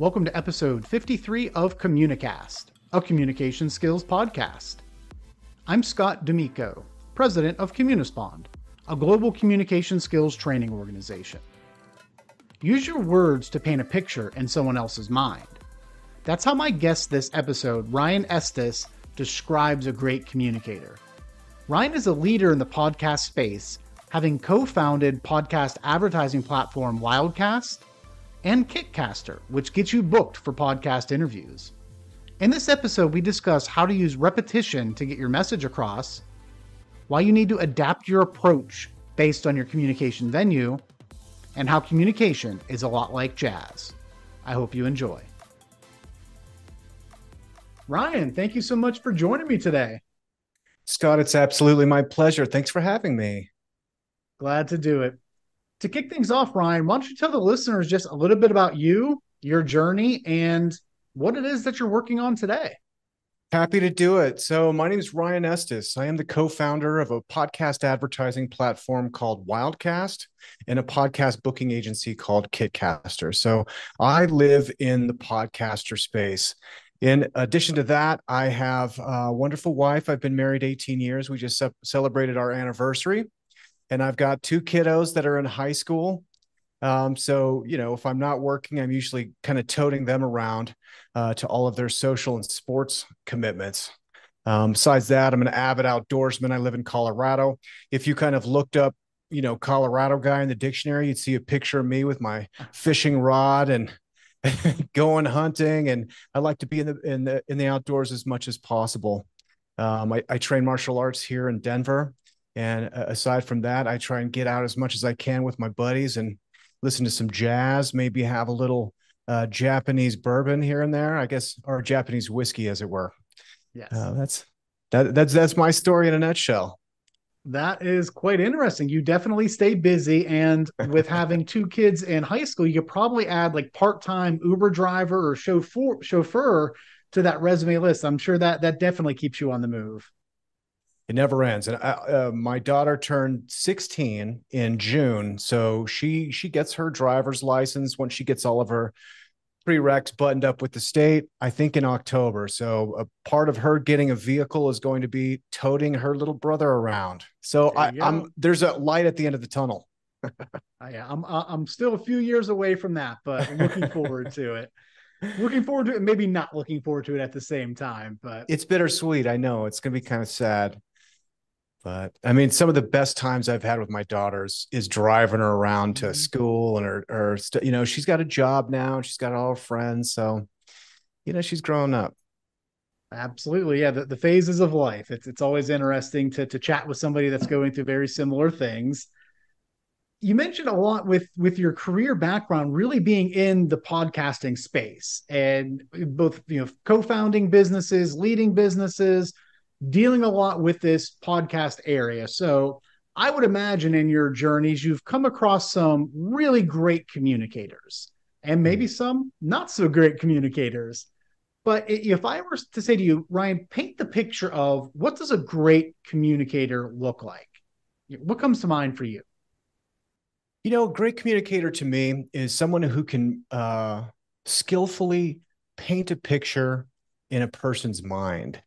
Welcome to episode 53 of Communicast, a communication skills podcast. I'm Scott D'Amico, president of Communispond, a global communication skills training organization. Use your words to paint a picture in someone else's mind. That's how my guest this episode, Ryan Estes, describes a great communicator. Ryan is a leader in the podcast space, having co founded podcast advertising platform Wildcast and Kitcaster, which gets you booked for podcast interviews. In this episode, we discuss how to use repetition to get your message across, why you need to adapt your approach based on your communication venue, and how communication is a lot like jazz. I hope you enjoy. Ryan, thank you so much for joining me today. Scott, it's absolutely my pleasure. Thanks for having me. Glad to do it. To kick things off, Ryan, why don't you tell the listeners just a little bit about you, your journey, and what it is that you're working on today? Happy to do it. So, my name is Ryan Estes. I am the co founder of a podcast advertising platform called Wildcast and a podcast booking agency called Kitcaster. So, I live in the podcaster space. In addition to that, I have a wonderful wife. I've been married 18 years. We just ce- celebrated our anniversary and I've got two kiddos that are in high school. Um, so you know, if I'm not working, I'm usually kind of toting them around uh, to all of their social and sports commitments. Um, besides that, I'm an avid outdoorsman. I live in Colorado. If you kind of looked up, you know, Colorado guy in the dictionary, you'd see a picture of me with my fishing rod and going hunting. And I like to be in the in the in the outdoors as much as possible. Um, I, I train martial arts here in Denver. And uh, aside from that, I try and get out as much as I can with my buddies and listen to some jazz, maybe have a little uh, Japanese bourbon here and there, I guess, or Japanese whiskey, as it were. Yes. Uh, that's that, that's that's my story in a nutshell. That is quite interesting. You definitely stay busy, and with having two kids in high school, you could probably add like part-time Uber driver or chauffeur chauffeur to that resume list. I'm sure that that definitely keeps you on the move it never ends. And I, uh, my daughter turned 16 in june so she she gets her driver's license when she gets all of her prereqs buttoned up with the state i think in october. So a part of her getting a vehicle is going to be toting her little brother around. So I, i'm there's a light at the end of the tunnel. Yeah i'm i'm still a few years away from that but I'm looking forward to it. Looking forward to it maybe not looking forward to it at the same time but it's bittersweet i know. It's going to be kind of sad but I mean, some of the best times I've had with my daughters is driving her around to mm-hmm. school and her, her, you know, she's got a job now and she's got all her friends. So, you know, she's grown up. Absolutely. Yeah. The, the phases of life. It's, it's always interesting to, to chat with somebody that's going through very similar things. You mentioned a lot with, with your career background, really being in the podcasting space and both, you know, co-founding businesses, leading businesses, dealing a lot with this podcast area. So I would imagine in your journeys, you've come across some really great communicators and maybe hmm. some not so great communicators. But if I were to say to you, Ryan, paint the picture of what does a great communicator look like? What comes to mind for you? You know, a great communicator to me is someone who can uh, skillfully paint a picture in a person's mind.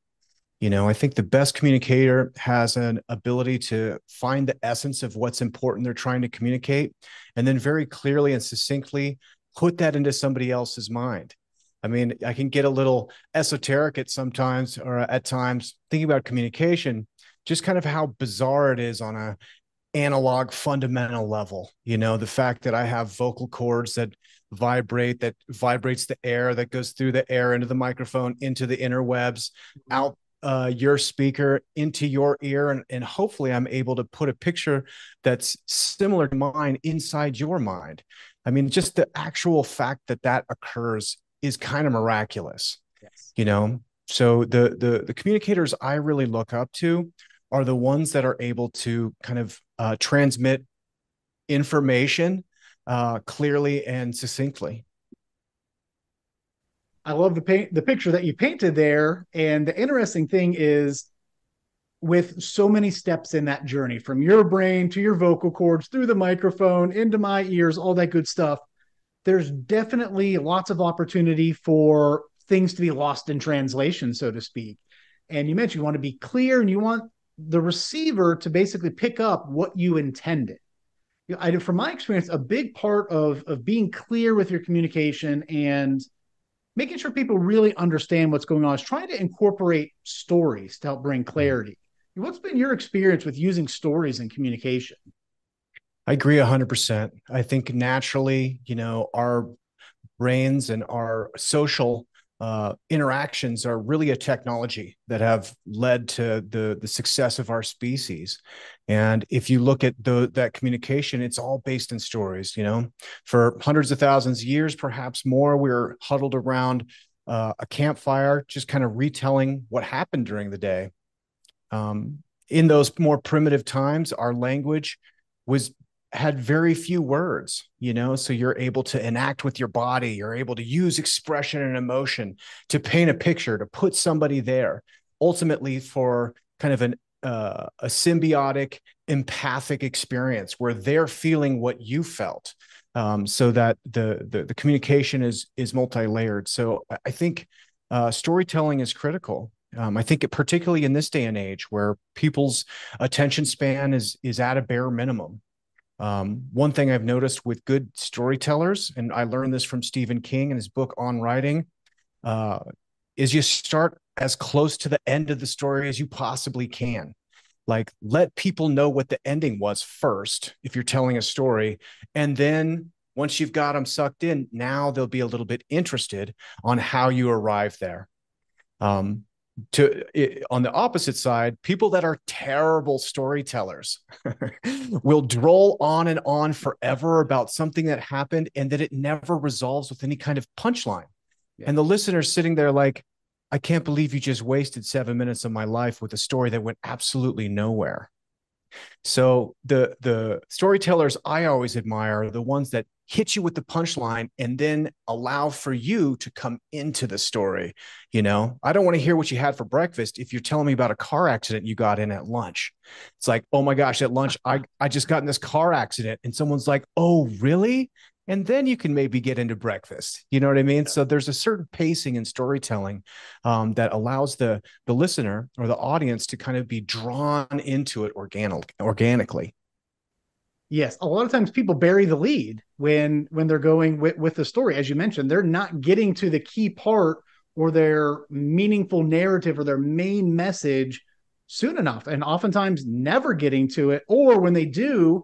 You know, I think the best communicator has an ability to find the essence of what's important they're trying to communicate and then very clearly and succinctly put that into somebody else's mind. I mean, I can get a little esoteric at sometimes or at times thinking about communication, just kind of how bizarre it is on a analog fundamental level. You know, the fact that I have vocal cords that vibrate that vibrates the air that goes through the air into the microphone into the interwebs mm-hmm. out uh, your speaker into your ear and, and hopefully i'm able to put a picture that's similar to mine inside your mind. I mean just the actual fact that that occurs is kind of miraculous yes. you know? So the the the communicators i really look up to are the ones that are able to kind of uh, transmit information uh, clearly and succinctly I love the paint the picture that you painted there. And the interesting thing is with so many steps in that journey from your brain to your vocal cords through the microphone into my ears, all that good stuff. there's definitely lots of opportunity for things to be lost in translation, so to speak. And you mentioned you want to be clear and you want the receiver to basically pick up what you intended. You know, I, from my experience, a big part of of being clear with your communication and making sure people really understand what's going on is trying to incorporate stories to help bring mm-hmm. clarity. What's been your experience with using stories in communication? I agree 100%. I think naturally, you know, our brains and our social uh, interactions are really a technology that have led to the the success of our species. And if you look at the that communication, it's all based in stories. You know, for hundreds of thousands of years, perhaps more, we are huddled around uh, a campfire, just kind of retelling what happened during the day. Um, in those more primitive times, our language was had very few words, you know, so you're able to enact with your body, you're able to use expression and emotion to paint a picture, to put somebody there, ultimately for kind of an uh, a symbiotic, empathic experience where they're feeling what you felt, um, so that the, the the communication is is multi layered. So I think uh, storytelling is critical. Um, I think it, particularly in this day and age where people's attention span is is at a bare minimum. Um, one thing I've noticed with good storytellers, and I learned this from Stephen King in his book on writing, uh, is you start as close to the end of the story as you possibly can. Like, let people know what the ending was first if you're telling a story. And then once you've got them sucked in, now they'll be a little bit interested on how you arrive there. Um, to on the opposite side people that are terrible storytellers will droll on and on forever about something that happened and that it never resolves with any kind of punchline yeah. and the listener's sitting there like i can't believe you just wasted seven minutes of my life with a story that went absolutely nowhere so the the storytellers i always admire are the ones that hit you with the punchline and then allow for you to come into the story. You know, I don't want to hear what you had for breakfast if you're telling me about a car accident you got in at lunch. It's like, oh my gosh, at lunch, I, I just got in this car accident. And someone's like, oh, really? And then you can maybe get into breakfast. You know what I mean? So there's a certain pacing in storytelling um, that allows the the listener or the audience to kind of be drawn into it organic, organically. Yes, a lot of times people bury the lead when when they're going with, with the story. As you mentioned, they're not getting to the key part or their meaningful narrative or their main message soon enough, and oftentimes never getting to it. Or when they do,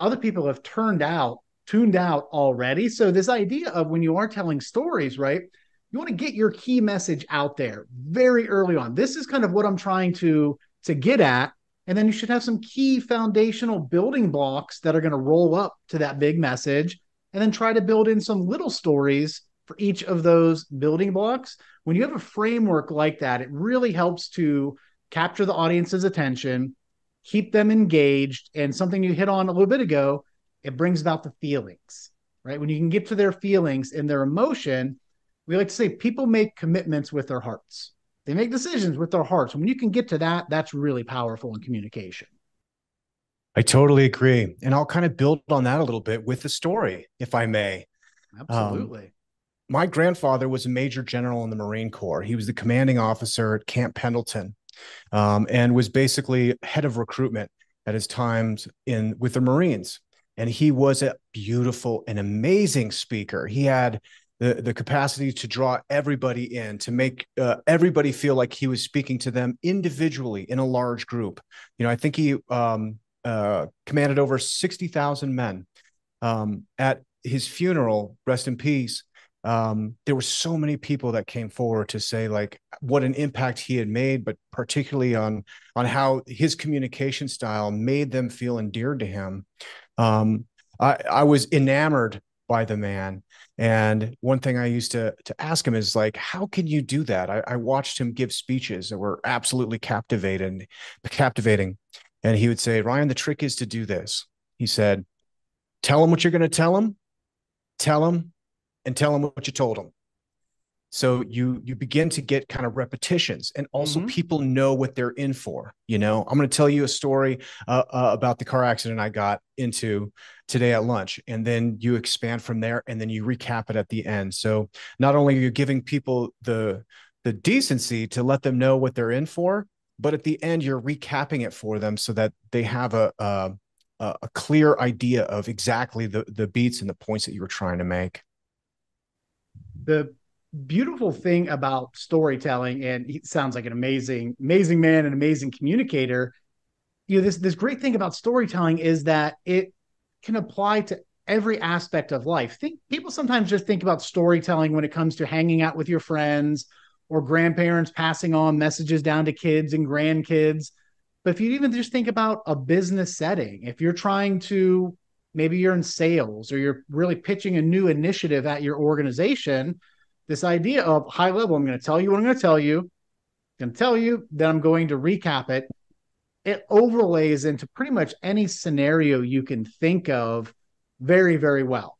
other people have turned out, tuned out already. So this idea of when you are telling stories, right? You want to get your key message out there very early on. This is kind of what I'm trying to to get at and then you should have some key foundational building blocks that are going to roll up to that big message. And then try to build in some little stories for each of those building blocks. When you have a framework like that, it really helps to capture the audience's attention, keep them engaged. And something you hit on a little bit ago, it brings about the feelings, right? When you can get to their feelings and their emotion, we like to say people make commitments with their hearts. They make decisions with their hearts. When you can get to that, that's really powerful in communication. I totally agree. And I'll kind of build on that a little bit with the story, if I may. Absolutely. Um, my grandfather was a major general in the Marine Corps. He was the commanding officer at Camp Pendleton um, and was basically head of recruitment at his times in with the Marines. And he was a beautiful and amazing speaker. He had the the capacity to draw everybody in to make uh, everybody feel like he was speaking to them individually in a large group. You know i think he um, uh, commanded over 60,000 men um, at his funeral rest in peace. Um, there were so many people that came forward to say like what an impact he had made but particularly on on how his communication style made them feel endeared to him. Um, I, I was enamored by the man and one thing I used to to ask him is like, how can you do that? I, I watched him give speeches that were absolutely captivating, captivating. And he would say, Ryan, the trick is to do this. He said, tell him what you're going to tell him, tell him, and tell him what you told him. So you you begin to get kind of repetitions and also mm-hmm. people know what they're in for you know? I'm going to tell you a story uh, uh, about the car accident i got into today at lunch and then you expand from there and then you recap it at the end. So not only are you giving people the the decency to let them know what they're in for but at the end you're recapping it for them so that they have a a, a clear idea of exactly the the beats and the points that you were trying to make. The beautiful thing about storytelling, and he sounds like an amazing, amazing man, an amazing communicator. You know, this this great thing about storytelling is that it can apply to every aspect of life. Think people sometimes just think about storytelling when it comes to hanging out with your friends or grandparents passing on messages down to kids and grandkids. But if you even just think about a business setting, if you're trying to maybe you're in sales or you're really pitching a new initiative at your organization, this idea of high level, I'm going to tell you what I'm going to tell you, I'm going to tell you, then I'm going to recap it. It overlays into pretty much any scenario you can think of very, very well.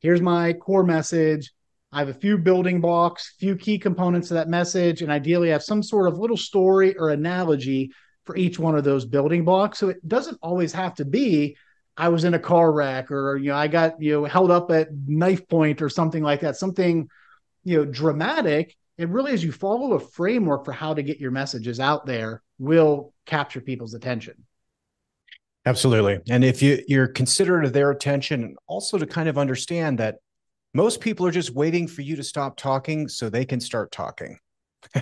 Here's my core message. I have a few building blocks, few key components of that message, and ideally I have some sort of little story or analogy for each one of those building blocks. So it doesn't always have to be I was in a car wreck or you know I got you know held up at knife point or something like that. Something you know dramatic and really as you follow a framework for how to get your messages out there will capture people's attention. Absolutely. And if you you're considerate of their attention and also to kind of understand that most people are just waiting for you to stop talking so they can start talking.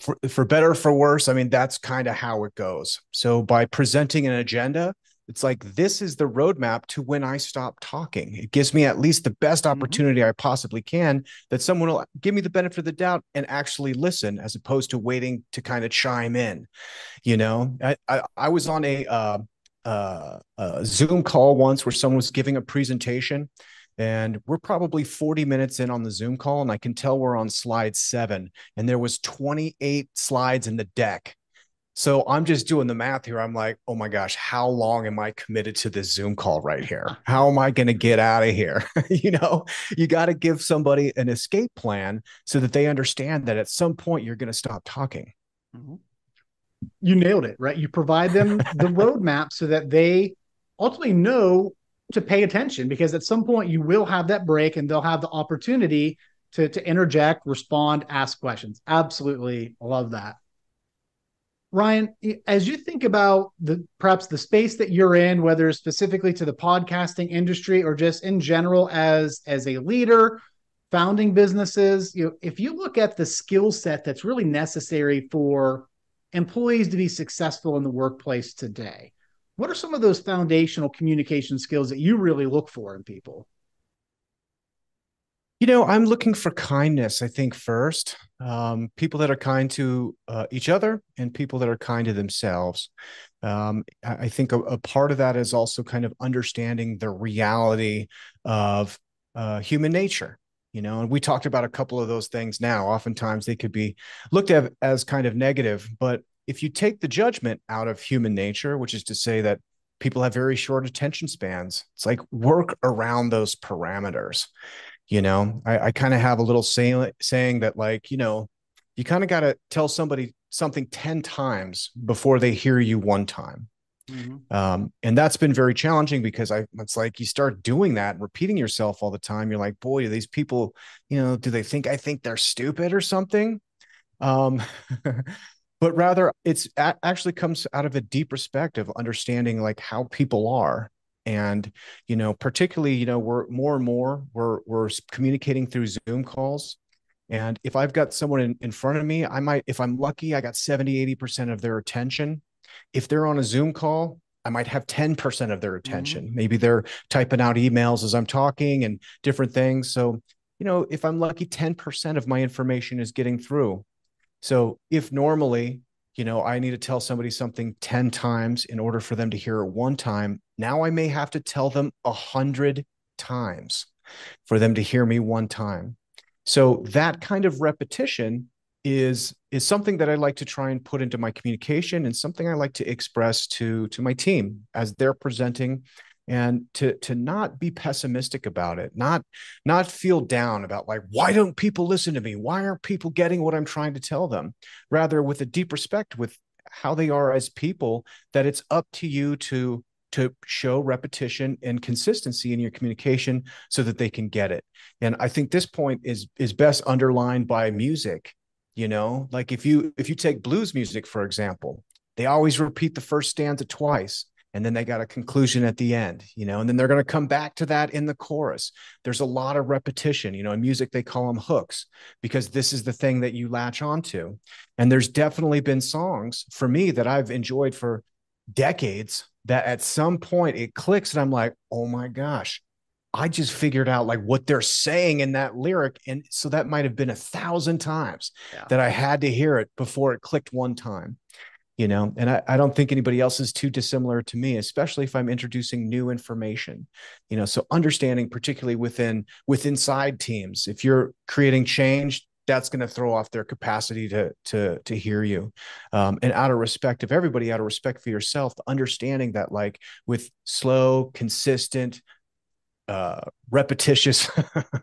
For, for better for worse i mean that's kind of how it goes. So by presenting an agenda it's like this is the roadmap to when I stop talking. It gives me at least the best mm-hmm. opportunity mm-hmm. I possibly can that someone will give me the benefit of the doubt and actually listen, as opposed to waiting to kind of chime in. You know, I I, I was on a, uh, uh, a Zoom call once where someone was giving a presentation. And we're probably 40 minutes in on the Zoom call, and I can tell we're on slide seven, and there was 28 slides in the deck so I'm just doing the math here. I'm like, oh my gosh, how long am I committed to this Zoom call right here? How am I going to get out of here? you know, you got to give somebody an escape plan so that they understand that at some point you're going to stop talking. Mm-hmm. You nailed it, right? You provide them the roadmap so that they ultimately know to pay attention because at some point you will have that break and they'll have the opportunity to, to interject, respond, ask questions. Absolutely love that. Ryan, as you think about the perhaps the space that you're in, whether specifically to the podcasting industry or just in general as as a leader, founding businesses, you know, if you look at the skill set that's really necessary for employees to be successful in the workplace today, what are some of those foundational communication skills that you really look for in people? You know, I'm looking for kindness, I think, first. Um, people that are kind to uh, each other and people that are kind to themselves. Um, I think a, a, part of that is also kind of understanding the reality of uh, human nature. You know, and we talked about a couple of those things now. Oftentimes they could be looked at as kind of negative, but if you take the judgment out of human nature, which is to say that people have very short attention spans, it's like work around those parameters you know? I, I kind of have a little say, saying that like you know you kind of got to tell somebody something 10 times before they hear you one time. Mm-hmm. um, and that's been very challenging because i it's like you start doing that and repeating yourself all the time. You're like boy are these people you know do they think i think they're stupid or something? Um, but rather it's actually comes out of a deep respect of understanding like how people are and you know particularly you know we're more and more we're we're communicating through zoom calls. And if i've got someone in, in front of me i might if i'm lucky i got 70 80% of their attention. If they're on a zoom call i might have 10% of their attention. Mm-hmm. maybe they're typing out emails as i'm talking and different things. So you know if i'm lucky 10% of my information is getting through. So if normally you know, I need to tell somebody something 10 times in order for them to hear it one time. Now I may have to tell them a hundred times for them to hear me one time. So that kind of repetition is is something that I like to try and put into my communication and something I like to express to to my team as they're presenting and to to not be pessimistic about it not not feel down about like why don't people listen to me? Why aren't people getting what i'm trying to tell them? Rather with a deep respect with how they are as people that it's up to you to to show repetition and consistency in your communication so that they can get it. And i think this point is is best underlined by music you know? Like if you if you take blues music for example they always repeat the first stanza twice and then they got a conclusion at the end you know and then they're going to come back to that in the chorus. There's a lot of repetition you know in music they call them hooks because this is the thing that you latch onto. And there's definitely been songs for me that i've enjoyed for decades that at some point it clicks and i'm like oh my gosh i just figured out like what they're saying in that lyric and so that might have been a thousand times yeah. that i had to hear it before it clicked one time you know and I, I don't think anybody else is too dissimilar to me especially if i'm introducing new information you know so understanding particularly within within side teams if you're creating change that's going to throw off their capacity to to to hear you. Um, and out of respect of everybody out of respect for yourself understanding that like with slow consistent uh, repetitious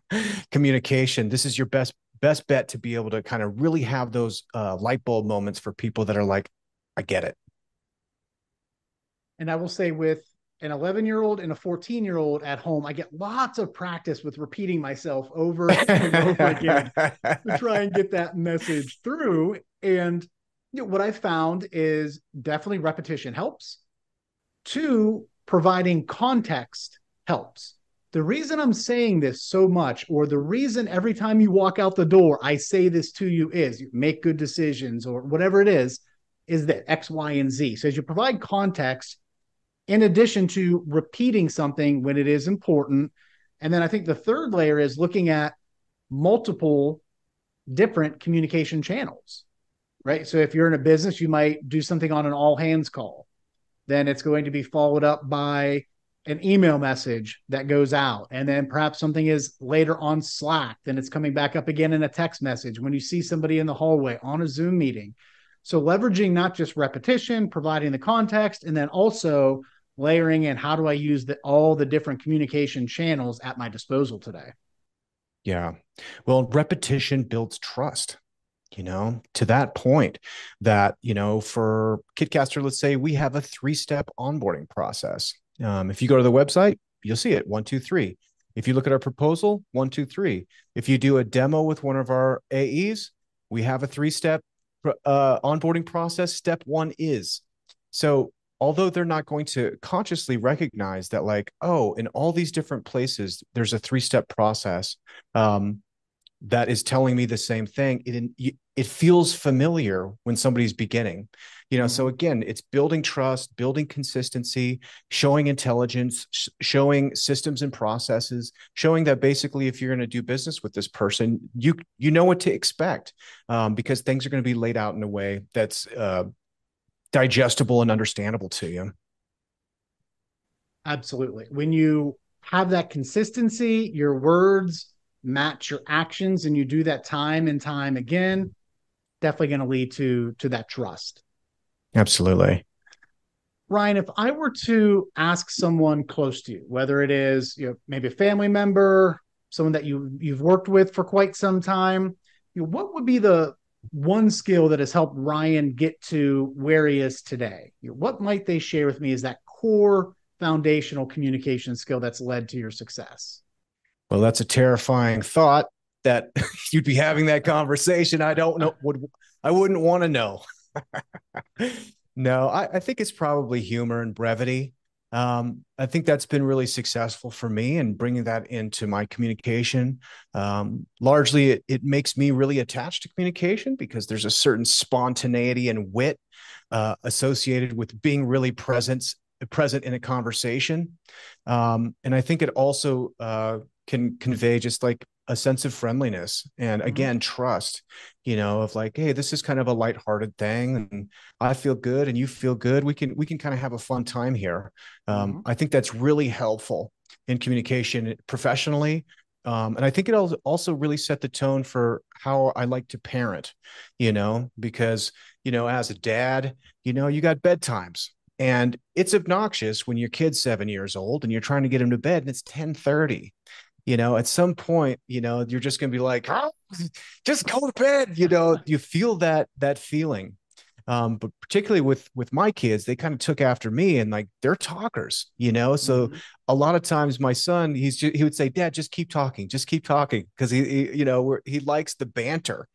communication this is your best best bet to be able to kind of really have those uh, light bulb moments for people that are like I get it. And I will say, with an 11 year old and a 14 year old at home, I get lots of practice with repeating myself over and over again to try and get that message through. And you know, what I found is definitely repetition helps. Two, providing context helps. The reason I'm saying this so much, or the reason every time you walk out the door, I say this to you is you make good decisions or whatever it is is that X, Y, and Z. So as you provide context, in addition to repeating something when it is important. And then I think the third layer is looking at multiple different communication channels, right? So if you're in a business, you might do something on an all hands call. Then it's going to be followed up by an email message that goes out. And then perhaps something is later on Slack. Then it's coming back up again in a text message when you see somebody in the hallway on a Zoom meeting. So leveraging not just repetition, providing the context, and then also layering in how do I use the, all the different communication channels at my disposal today. Yeah. Well, repetition builds trust you know to that point that you know for kitcaster let's say we have a three step onboarding process um, if you go to the website you'll see it one two three if you look at our proposal one two three if you do a demo with one of our aes we have a three step uh, onboarding process, step one is. So, although they're not going to consciously recognize that, like, oh, in all these different places, there's a three step process um, that is telling me the same thing. It it feels familiar when somebody's beginning you know so mm-hmm. again it's building trust building consistency showing intelligence sh- showing systems and processes showing that basically if you're going to do business with this person you you know what to expect um, because things are going to be laid out in a way that's uh, digestible and understandable to you absolutely when you have that consistency your words match your actions and you do that time and time again definitely going to lead to to that trust Absolutely. Ryan, if I were to ask someone close to you, whether it is you know maybe a family member, someone that you you've worked with for quite some time, you know, what would be the one skill that has helped Ryan get to where he is today? You know, what might they share with me is that core foundational communication skill that's led to your success? Well, that's a terrifying thought that you'd be having that conversation. I don't know would I wouldn't want to know. no, I, I, think it's probably humor and brevity. Um, I think that's been really successful for me and bringing that into my communication. Um, largely, it, it, makes me really attached to communication because there's a certain spontaneity and wit uh, associated with being really present present in a conversation. Um, and I think it also uh, can convey just like a sense of friendliness and mm-hmm. again trust you know of like hey this is kind of a lighthearted thing and i feel good and you feel good we can we can kind of have a fun time here um, mm-hmm. i think that's really helpful in communication professionally um, and i think it also really set the tone for how i like to parent you know because you know as a dad you know you got bedtimes and it's obnoxious when your kid's seven years old and you're trying to get him to bed and it's 1030 you know at some point you know you're just going to be like oh, just go to bed you know you feel that that feeling um, but particularly with with my kids they kind of took after me and like they're talkers you know so mm-hmm. a lot of times my son he's just, he would say dad just keep talking just keep talking because he, he, you know he likes the banter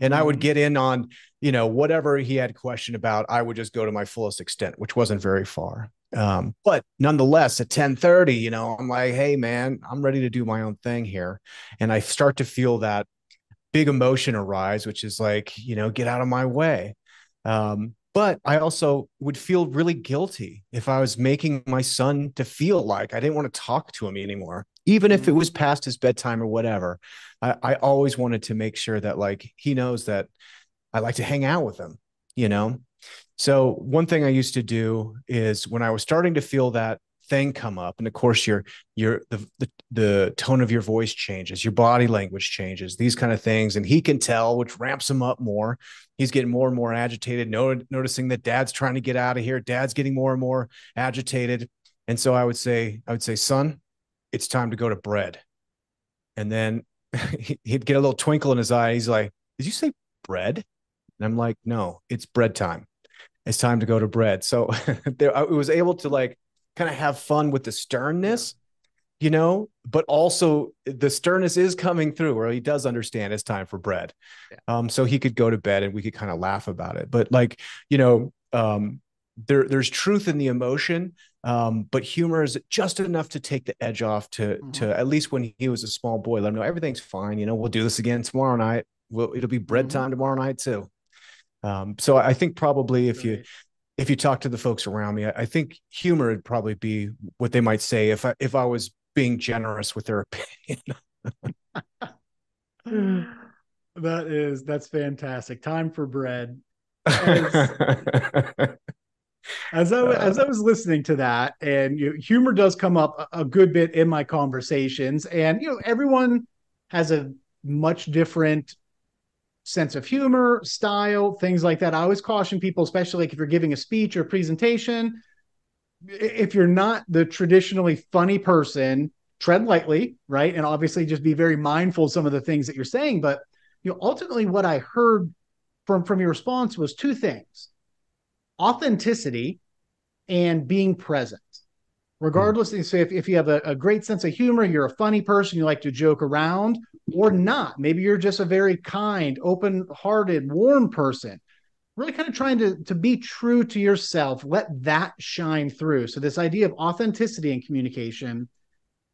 and mm-hmm. i would mm-hmm. get in on you know whatever he had question about i would just go to my fullest extent which wasn't very far um, but nonetheless at 10 30 you know i'm like hey man i'm ready to do my own thing here and i start to feel that big emotion arise which is like you know get out of my way um, but I also would feel really guilty if I was making my son to feel like I didn't want to talk to him anymore, even if it was past his bedtime or whatever. I, I always wanted to make sure that like he knows that I like to hang out with him, you know? So one thing I used to do is when I was starting to feel that thing come up and of course your your the, the the tone of your voice changes your body language changes these kind of things and he can tell which ramps him up more. He's getting more and more agitated no, noticing that dad's trying to get out of here dad's getting more and more agitated. And so i would say i would say son it's time to go to bread. And then he'd get a little twinkle in his eye. He's like did you say bread? And i'm like no it's bread time it's time to go to bed so there i was able to like kind of have fun with the sternness you know but also the sternness is coming through where he does understand it's time for bread yeah. um so he could go to bed and we could kind of laugh about it but like you know um there there's truth in the emotion um but humor is just enough to take the edge off to mm-hmm. to at least when he was a small boy let him know everything's fine you know we'll do this again tomorrow night we'll, it'll be bread mm-hmm. time tomorrow night too um so i think probably if you if you talk to the folks around me, I, think humor would probably be what they might say if I if I was being generous with their opinion. that is that's fantastic. Time for bread. As, as I as I was listening to that, and you know, humor does come up a, a good bit in my conversations, and you know everyone has a much different sense of humor, style, things like that. I always caution people, especially like if you're giving a speech or a presentation, if you're not the traditionally funny person, tread lightly, right? And obviously just be very mindful of some of the things that you're saying. But you know, ultimately what I heard from from your response was two things: authenticity and being present regardless mm. so if, if you have a, a, great sense of humor you're a funny person you like to joke around or not maybe you're just a very kind open-hearted warm person really kind of trying to, to be true to yourself let that shine through so this idea of authenticity in communication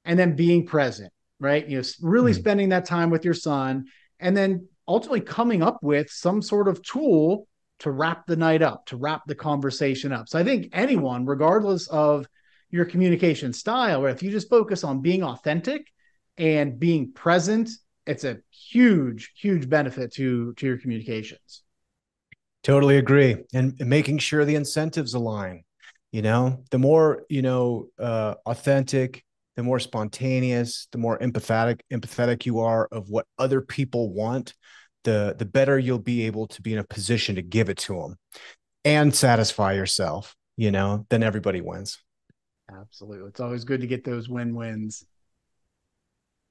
and then being present right you know really mm. spending that time with your son and then ultimately coming up with some sort of tool to wrap the night up to wrap the conversation up so i think anyone regardless of your communication style, or if you just focus on being authentic and being present, it's a huge, huge benefit to to your communications. Totally agree. And making sure the incentives align. You know, the more, you know, uh, authentic, the more spontaneous, the more empathetic, empathetic you are of what other people want, the the better you'll be able to be in a position to give it to them and satisfy yourself, you know, then everybody wins. Absolutely. It's always good to get those win wins.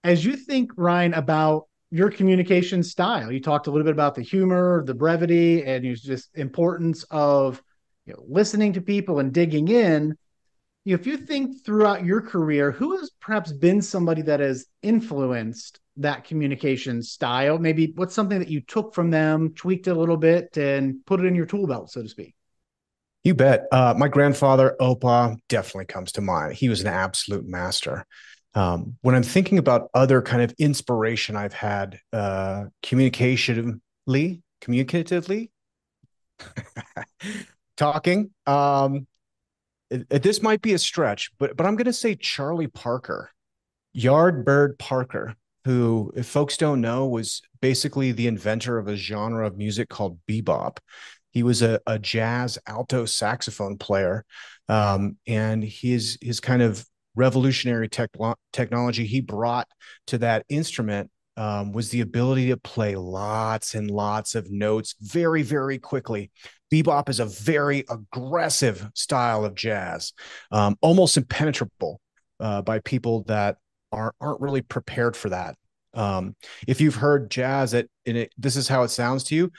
As you think, Ryan, about your communication style, you talked a little bit about the humor, the brevity, and just importance of you know, listening to people and digging in. If you think throughout your career, who has perhaps been somebody that has influenced that communication style? Maybe what's something that you took from them, tweaked it a little bit, and put it in your tool belt, so to speak? You bet. Uh, my grandfather, Opa, definitely comes to mind. He was an absolute master. Um, when I'm thinking about other kind of inspiration I've had uh, communicatively, communicatively, talking, um, it, it, this might be a stretch, but but I'm going to say Charlie Parker, Yardbird Parker, who, if folks don't know, was basically the inventor of a genre of music called bebop. He was a, a jazz alto saxophone player, um, and his his kind of revolutionary tech, technology he brought to that instrument um, was the ability to play lots and lots of notes very, very quickly. Bebop is a very aggressive style of jazz, um, almost impenetrable uh, by people that are, aren't really prepared for that. Um, if you've heard jazz, it, it this is how it sounds to you.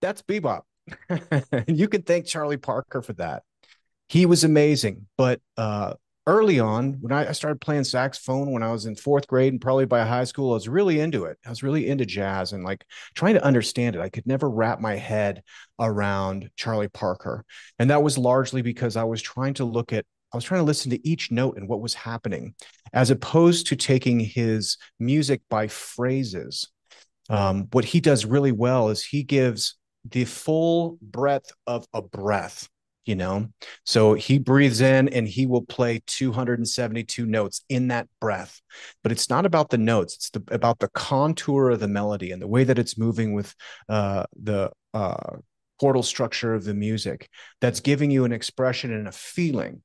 That's bebop. And you can thank Charlie Parker for that. He was amazing, but uh, early on when I, I, started playing saxophone when I was in fourth grade and probably by high school, I was really into it. I was really into jazz and like trying to understand it. I could never wrap my head around Charlie Parker. And that was largely because I was trying to look at, I was trying to listen to each note and what was happening, as opposed to taking his music by phrases. Um, what he does really well is he gives the full breadth of a breath you know? So he breathes in and he will play 272 notes in that breath. But it's not about the notes it's the, about the contour of the melody and the way that it's moving with uh, the uh, chordal structure of the music that's giving you an expression and a feeling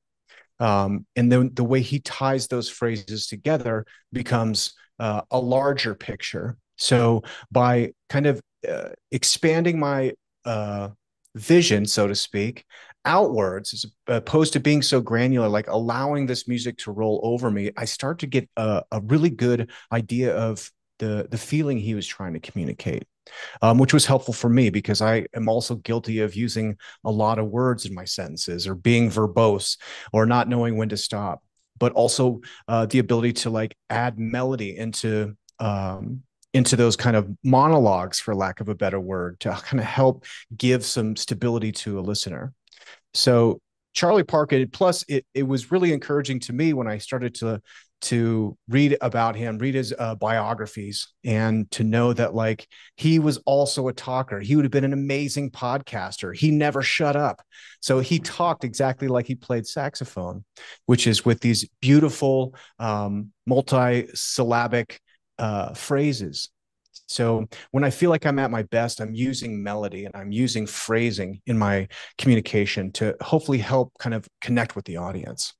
um, and then the way he ties those phrases together becomes uh, a larger picture so by kind of uh, expanding my uh, vision, so to speak, outwards as opposed to being so granular, like allowing this music to roll over me, I start to get a, a really good idea of the the feeling he was trying to communicate. Um, which was helpful for me because I am also guilty of using a lot of words in my sentences or being verbose or not knowing when to stop, but also uh, the ability to like add melody into um, into those kind of monologues, for lack of a better word, to kind of help give some stability to a listener. So Charlie Parker, plus it, it was really encouraging to me when I started to to read about him, read his uh, biographies, and to know that like he was also a talker. He would have been an amazing podcaster. He never shut up. So he talked exactly like he played saxophone, which is with these beautiful um, multi-syllabic uh, phrases. So when I feel like I'm at my best, I'm using melody and I'm using phrasing in my communication to hopefully help kind of connect with the audience.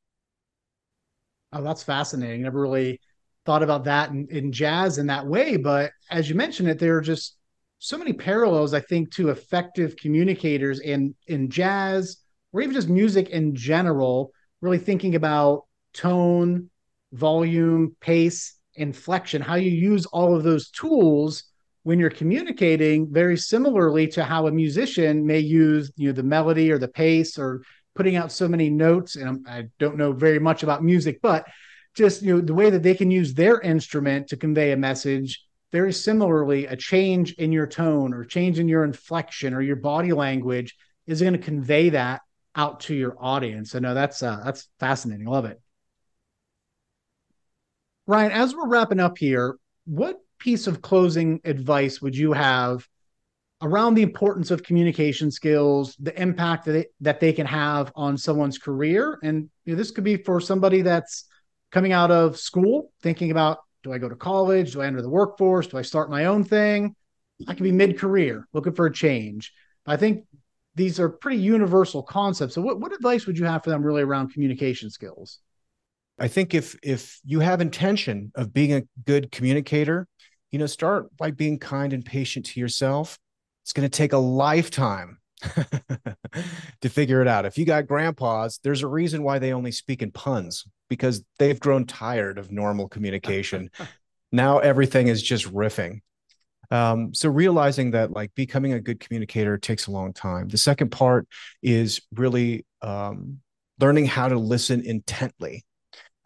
Oh, that's fascinating. Never really thought about that in, in jazz in that way. But as you mentioned it, there are just so many parallels, I think, to effective communicators in in jazz or even just music in general, really thinking about tone, volume, pace, inflection, how you use all of those tools when you're communicating very similarly to how a musician may use you know the melody or the pace or putting out so many notes. And i don't know very much about music but just you know the way that they can use their instrument to convey a message very similarly a change in your tone or change in your inflection or your body language is going to convey that out to your audience. I know that's uh, that's fascinating. Love it Ryan, as we're wrapping up here, what piece of closing advice would you have around the importance of communication skills, the impact that, it, that they can have on someone's career? And you know, this could be for somebody that's coming out of school, thinking about do I go to college? Do I enter the workforce? Do I start my own thing? I could be mid career looking for a change. I think these are pretty universal concepts. So, what, what advice would you have for them really around communication skills? I think if if you have intention of being a good communicator, you know, start by being kind and patient to yourself. It's going to take a lifetime to figure it out. If you got grandpas, there's a reason why they only speak in puns because they've grown tired of normal communication. now everything is just riffing. Um, so realizing that like becoming a good communicator takes a long time. The second part is really um, learning how to listen intently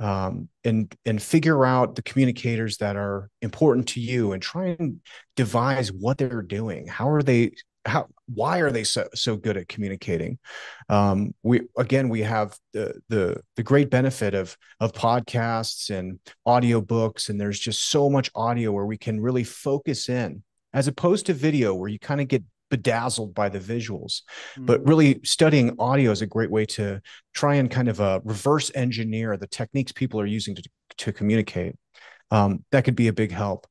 um, and and figure out the communicators that are important to you and try and devise what they're doing. How are they how why are they so so good at communicating? Um, we again we have the the the great benefit of of podcasts and audiobooks and there's just so much audio where we can really focus in as opposed to video where you kind of get bedazzled by the visuals. Mm-hmm. But really, studying audio is a great way to try and kind of uh, reverse engineer the techniques people are using to, to communicate. Um, that could be a big help.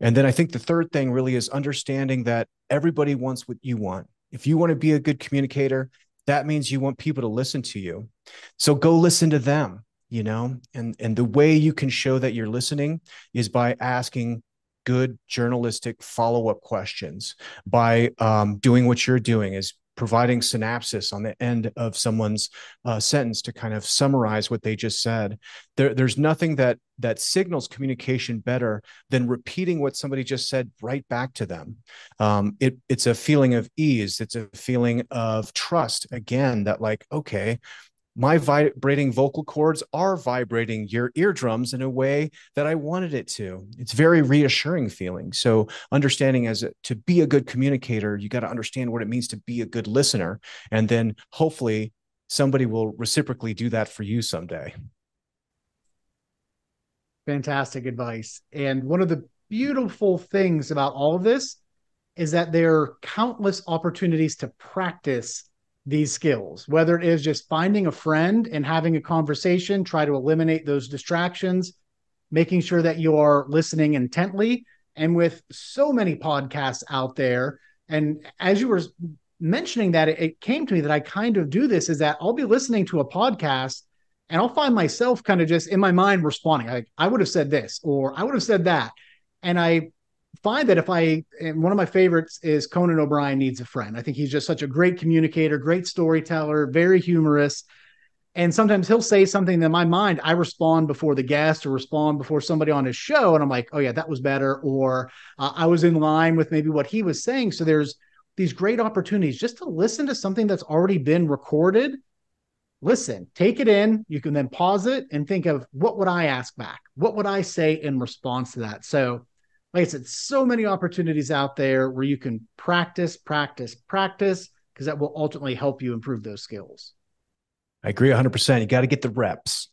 And then I think the third thing really is understanding that everybody wants what you want. If you want to be a good communicator, that means you want people to listen to you. So go listen to them you know and and the way you can show that you're listening is by asking good journalistic follow-up questions by um, doing what you're doing is providing synopsis on the end of someone's uh, sentence to kind of summarize what they just said. There, there's nothing that that signals communication better than repeating what somebody just said right back to them. Um, it, it's a feeling of ease. It's a feeling of trust. Again, that like, okay, my vibrating vocal cords are vibrating your eardrums in a way that I wanted it to. It's very reassuring feeling. So understanding as a, to be a good communicator, you got to understand what it means to be a good listener, and then hopefully somebody will reciprocally do that for you someday. Fantastic advice. And one of the beautiful things about all of this is that there are countless opportunities to practice these skills, whether it is just finding a friend and having a conversation, try to eliminate those distractions, making sure that you are listening intently. And with so many podcasts out there, and as you were mentioning that, it, it came to me that I kind of do this is that I'll be listening to a podcast and I'll find myself kind of just in my mind responding, like, I would have said this or I would have said that. And I find that if I, and one of my favorites is Conan O'Brien Needs a Friend. I think he's just such a great communicator, great storyteller, very humorous. And sometimes he'll say something that in my mind, I respond before the guest or respond before somebody on his show. And I'm like, oh, yeah, that was better. Or uh, I was in line with maybe what he was saying. So there's these great opportunities just to listen to something that's already been recorded. Listen, take it in. You can then pause it and think of what would I ask back? What would I say in response to that? So like I said, so many opportunities out there where you can practice, practice, practice, because that will ultimately help you improve those skills. I agree 100%. You got to get the reps.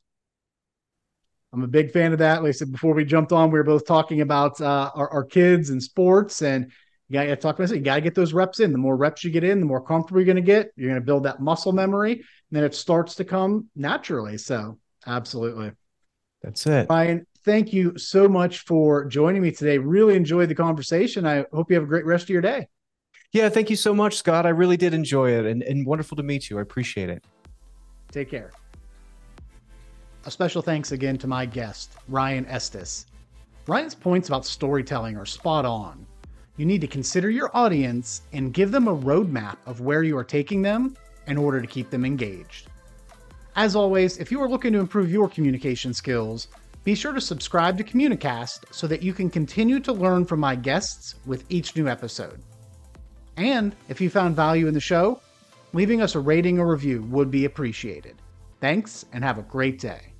I'm a big fan of that. Like I said, before we jumped on, we were both talking about uh, our, our, kids and sports. And you got to talk about it. You got to get those reps in. The more reps you get in, the more comfortable you're going to get. You're going to build that muscle memory. And then it starts to come naturally. So, absolutely. That's it. Ryan, thank you so much for joining me today. Really enjoyed the conversation. I hope you have a great rest of your day. Yeah, thank you so much, Scott. I really did enjoy it and, and wonderful to meet you. I appreciate it. Take care. A special thanks again to my guest, Ryan Estes. Ryan's points about storytelling are spot on. You need to consider your audience and give them a roadmap of where you are taking them in order to keep them engaged. As always, if you are looking to improve your communication skills, be sure to subscribe to Communicast so that you can continue to learn from my guests with each new episode. And if you found value in the show, leaving us a rating or review would be appreciated. Thanks and have a great day.